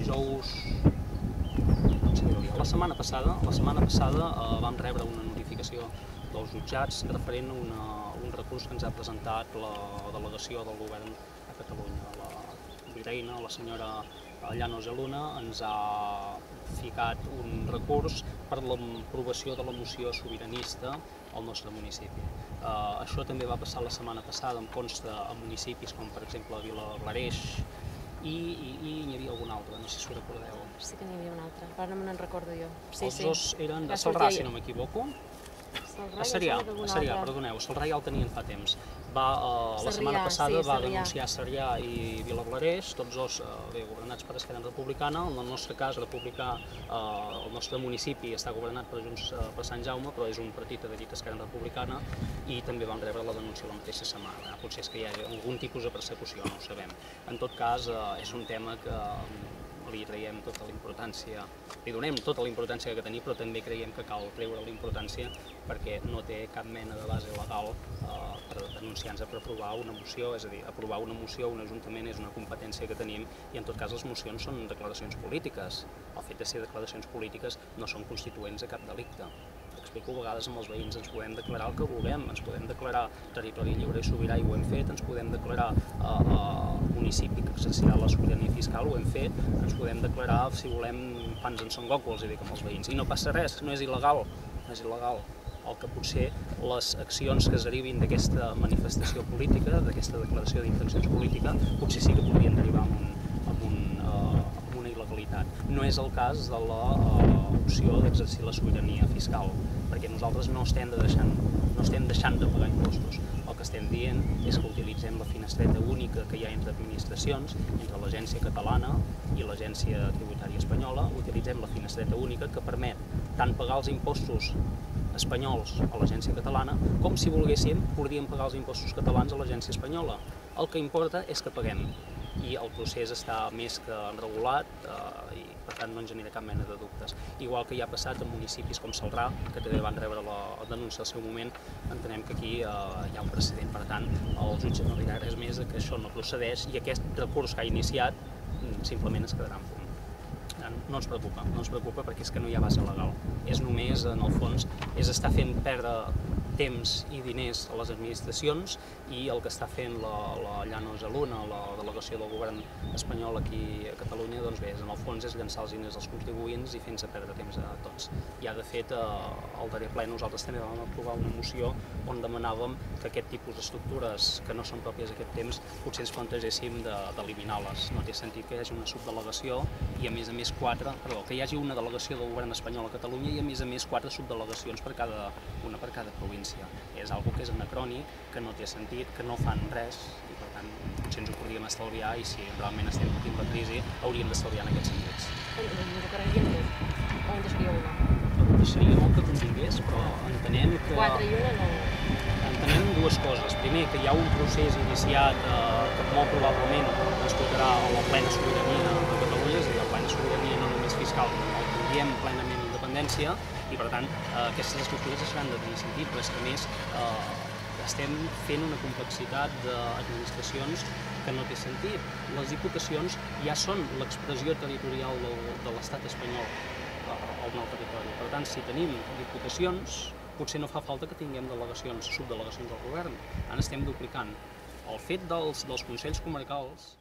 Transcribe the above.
dijous... La setmana passada, la setmana passada eh, vam rebre una notificació dels jutjats referent a una, un recurs que ens ha presentat la delegació del govern a Catalunya. La Vireina, la senyora Llanos Luna, ens ha ficat un recurs per l'aprovació de la moció sobiranista al nostre municipi. Uh, això també va passar la setmana passada, em consta, a municipis com per exemple Vilabllareix, i, i, i n'hi havia algun altre, no sé si ho recordeu. Sí que n'hi havia un altre, però no me'n recordo jo. Sí, Els sí. dos eren de Salrà, si no m'equivoco. A Sarrià, a Sarrià, perdoneu, Salrà ja el tenien fa temps. Va, eh, la setmana passada sí, va denunciar Sarrià i Vilablareix, tots dos eh, bé, governats per Esquerra Republicana. En el nostre cas, republicà, eh, el nostre municipi està governat per Junts eh, per Sant Jaume, però és un partit adherit a Esquerra Republicana i també van rebre la denúncia la mateixa setmana. Potser és que hi ha algun tipus de persecució, no ho sabem. En tot cas, eh, és un tema que li traiem tota la importància, li donem tota la importància que tenir, però també creiem que cal treure la importància perquè no té cap mena de base legal eh, per denunciar-nos per aprovar una moció, és a dir, aprovar una moció a un ajuntament és una competència que tenim i en tot cas les mocions són declaracions polítiques. El fet de ser declaracions polítiques no són constituents de cap delicte. Explico, a vegades amb els veïns ens podem declarar el que vulguem, ens podem declarar territori lliure i sobirà i ho hem fet, ens podem declarar eh, eh, municipi que exercirà la sobirania fiscal, ho hem fet, ens podem declarar, si volem, pans en Son Goku, els dic amb els veïns, i no passa res, no és il·legal, no és il·legal. El que potser les accions que es derivin d'aquesta manifestació política, d'aquesta declaració d'intencions política, potser sí que podrien derivar en, un, en, un, eh, il·legalitat. No és el cas de l'opció d'exercir la sobirania fiscal, perquè nosaltres no estem, de deixant, no estem deixant de pagar impostos. El que estem dient és que utilitzem la finestreta única que hi ha entre administracions, entre l'agència catalana i l'agència tributària espanyola, utilitzem la finestreta única que permet tant pagar els impostos espanyols a l'agència catalana, com si volguéssim podríem pagar els impostos catalans a l'agència espanyola. El que importa és que paguem i el procés està més que regulat eh, i per tant no ens genera cap mena de dubtes. Igual que ja ha passat en municipis com Salrà, que també van rebre la, la denúncia al seu moment, entenem que aquí eh, hi ha un precedent, per tant el jutge no dirà res més que això no procedeix i aquest recurs que ha iniciat mm, simplement es quedarà en punt. No ens preocupa, no ens preocupa perquè és que no hi ha base legal. És només, en el fons, és estar fent perdre temps i diners a les administracions i el que està fent la, la Llanos Luna, la delegació del govern espanyol aquí a Catalunya, doncs bé, en el fons és llançar els diners als contribuents i fent-se perdre temps a tots. Ja, de fet, eh, al darrer ple nosaltres també vam aprovar una moció on demanàvem que aquest tipus d'estructures que no són pròpies d'aquest temps potser ens plantegéssim de- d'eliminar-les. No té sentit que hi hagi una subdelegació i a més a més quatre, perdó, que hi hagi una delegació del govern espanyol a Catalunya i a més a més quatre subdelegacions per cada, una per cada província. És algo que és anacrònic, que no té sentit, que no fan res i per tant potser ens ho podríem estalviar i si realment estem patint la crisi hauríem d'estalviar en aquests sentits. Ens ho carregaríem tot. O en deixaria una? Em deixaria molt que convingués, però entenem que... Quatre i una no. Entenem dues coses. Primer, que hi ha un procés iniciat eh, que molt probablement ens portarà a la plena sobirania de Catalunya, és a dir, la plena sobirania no només fiscal, que diem plenament independència, i per tant eh, aquestes estructures deixaran de tenir sentit, però és que més eh, estem fent una complexitat d'administracions que no té sentit. Les diputacions ja són l'expressió territorial del, de l'estat espanyol eh, al nou territori. Per tant, si tenim diputacions, potser no fa falta que tinguem delegacions, subdelegacions del govern. Ara estem duplicant. El fet dels, dels consells comarcals